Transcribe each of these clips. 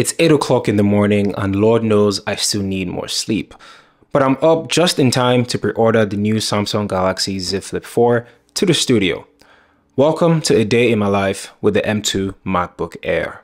It's 8 o'clock in the morning, and Lord knows I still need more sleep. But I'm up just in time to pre order the new Samsung Galaxy Z Flip 4 to the studio. Welcome to a day in my life with the M2 MacBook Air.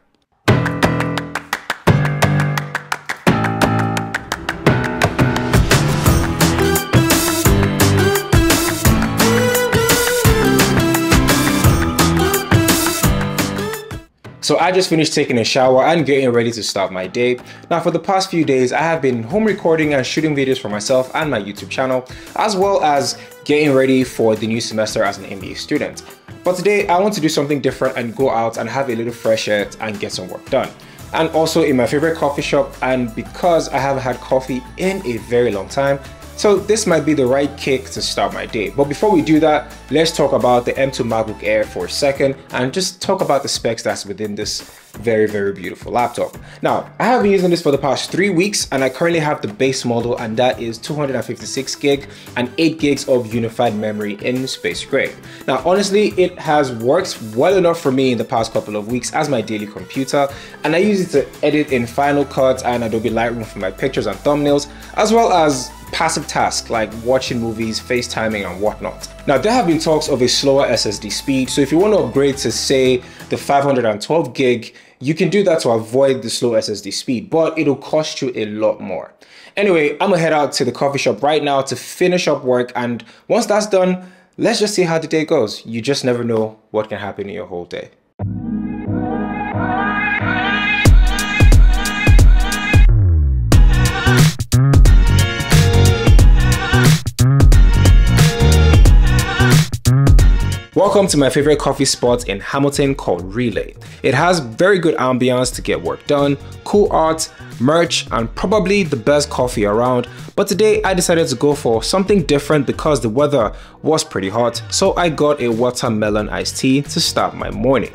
So I just finished taking a shower and getting ready to start my day. Now for the past few days, I have been home recording and shooting videos for myself and my YouTube channel, as well as getting ready for the new semester as an MBA student. But today I want to do something different and go out and have a little fresh air and get some work done. And also in my favorite coffee shop and because I haven't had coffee in a very long time, so this might be the right kick to start my day. But before we do that, let's talk about the M2 MacBook Air for a second and just talk about the specs that's within this very, very beautiful laptop. Now, I have been using this for the past three weeks and I currently have the base model and that is 256 gig and 8 gigs of unified memory in space gray. Now, honestly, it has worked well enough for me in the past couple of weeks as my daily computer and I use it to edit in Final Cut and Adobe Lightroom for my pictures and thumbnails, as well as passive tasks like watching movies, FaceTiming and whatnot. Now there have been talks of a slower SSD speed, so if you want to upgrade to say the 512 gig, you can do that to avoid the slow SSD speed, but it'll cost you a lot more. Anyway, I'm gonna head out to the coffee shop right now to finish up work and once that's done, let's just see how the day goes. You just never know what can happen in your whole day. Welcome to my favorite coffee spot in Hamilton called Relay. It has very good ambience to get work done, cool art, merch, and probably the best coffee around. But today I decided to go for something different because the weather was pretty hot, so I got a watermelon iced tea to start my morning.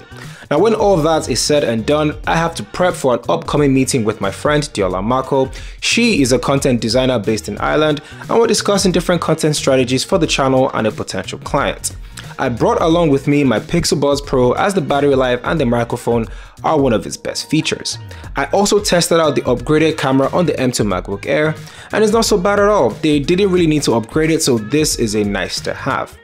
Now when all that is said and done, I have to prep for an upcoming meeting with my friend Diola Marco. She is a content designer based in Ireland and we're discussing different content strategies for the channel and a potential client. I brought along with me my Pixel Buds Pro as the battery life and the microphone are one of its best features. I also tested out the upgraded camera on the M2 MacBook Air and it's not so bad at all. They didn't really need to upgrade it so this is a nice to have.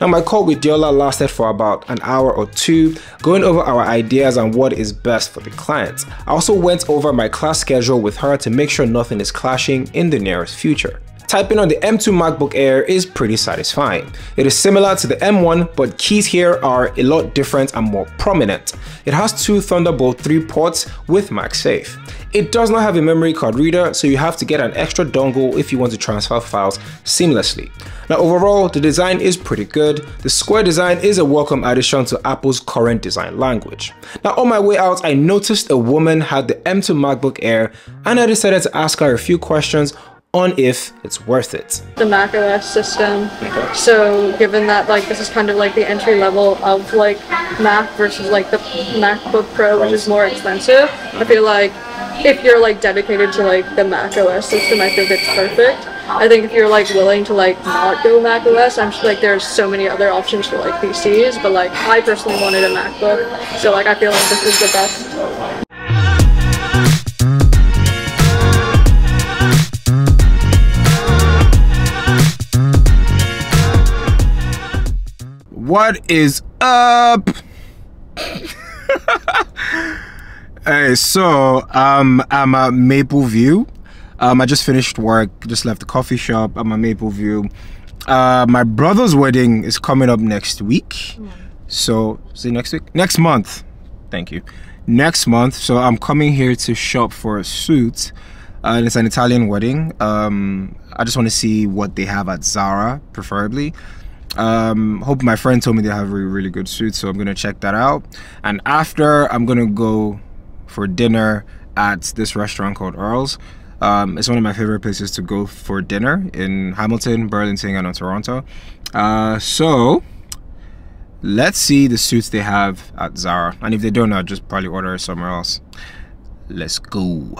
Now my call with Diola lasted for about an hour or two, going over our ideas on what is best for the client. I also went over my class schedule with her to make sure nothing is clashing in the nearest future. Typing on the M2 MacBook Air is pretty satisfying. It is similar to the M1, but keys here are a lot different and more prominent. It has two Thunderbolt 3 ports with MagSafe. It does not have a memory card reader, so you have to get an extra dongle if you want to transfer files seamlessly. Now overall, the design is pretty good. The square design is a welcome addition to Apple's current design language. Now on my way out, I noticed a woman had the M2 MacBook Air and I decided to ask her a few questions on if it's worth it. The Mac OS system. Okay. So given that like this is kind of like the entry level of like Mac versus like the MacBook Pro, which is more expensive, I feel like if you're like dedicated to like the Mac OS system, I think it's perfect. I think if you're like willing to like not go Mac OS, I'm sure like there's so many other options for like PCs, but like I personally wanted a MacBook, so like I feel like this is the best What is up? hey, so um, I'm at Mapleview. Um, I just finished work, just left the coffee shop. I'm at Mapleview. Uh, my brother's wedding is coming up next week. So, see next week? Next month. Thank you. Next month. So I'm coming here to shop for a suit. Uh, and it's an Italian wedding. Um, I just want to see what they have at Zara, preferably um hope my friend told me they have really really good suits so i'm gonna check that out. And after i'm gonna go for dinner at this restaurant called earl's. Um, it's one of my favorite places to go for dinner in hamilton burlington and toronto. Uh, so let's see the suits they have at zara. And if they don't i'll just probably order somewhere else. Let's go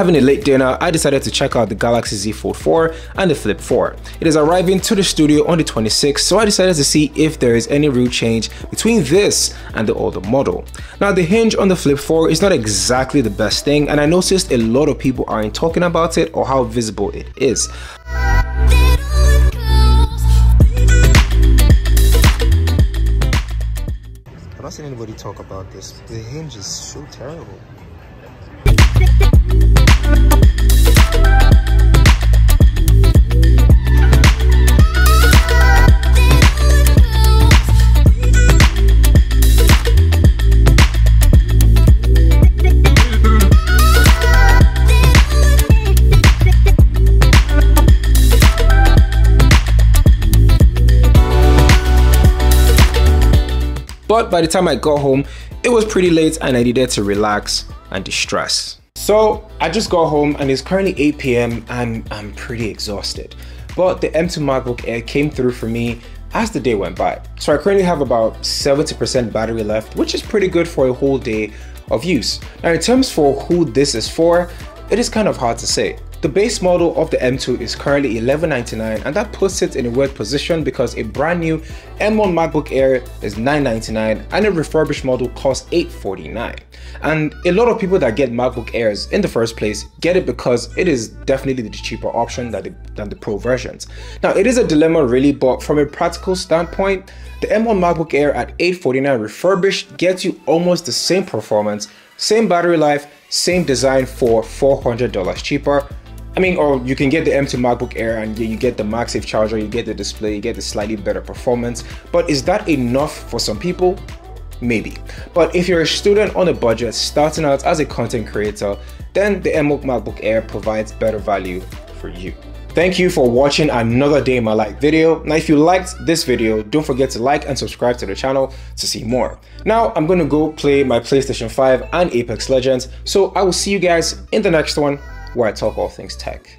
having a late dinner, I decided to check out the Galaxy Z Fold 4 and the Flip 4. It is arriving to the studio on the 26th, so I decided to see if there is any real change between this and the older model. Now the hinge on the Flip 4 is not exactly the best thing and I noticed a lot of people aren't talking about it or how visible it is. I've not seen anybody talk about this. The hinge is so terrible. But by the time I got home, it was pretty late and I needed to relax and distress. So I just got home and it's currently 8 p.m. and I'm pretty exhausted. But the M2 MacBook Air came through for me as the day went by. So I currently have about 70% battery left, which is pretty good for a whole day of use. Now in terms for who this is for, it is kind of hard to say. The base model of the M2 is currently 1199 and that puts it in a weird position because a brand new M1 MacBook Air is 999 and a refurbished model costs 849. And a lot of people that get MacBook Airs in the first place get it because it is definitely the cheaper option than the, than the Pro versions. Now it is a dilemma really, but from a practical standpoint, the M1 MacBook Air at 849 refurbished gets you almost the same performance, same battery life, same design for $400 cheaper I mean, or you can get the M2 MacBook Air and you get the MagSafe charger, you get the display, you get the slightly better performance. But is that enough for some people? Maybe. But if you're a student on a budget starting out as a content creator, then the M1 MacBook Air provides better value for you. Thank you for watching another day in my life video. Now if you liked this video, don't forget to like and subscribe to the channel to see more. Now I'm gonna go play my PlayStation 5 and Apex Legends, so I will see you guys in the next one where I talk all things tech.